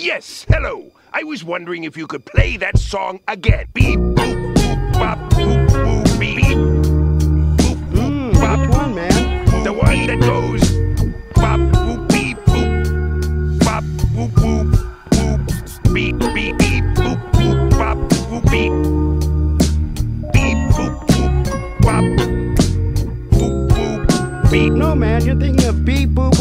Yes, hello. I was wondering if you could play that song again. Beep, boop, boop, bop, boop, boop, beep, beep. Boop, hmm, boop, bop. Which one, man? The one that goes bop, boop, beep, boop. Bop, boop, boop, boop. Beep, beep, beep, boop, boop, bop, boop, beep. Beep, boop, boop, bop. Boop, boop, beep. No, man, you're thinking of beep, boop,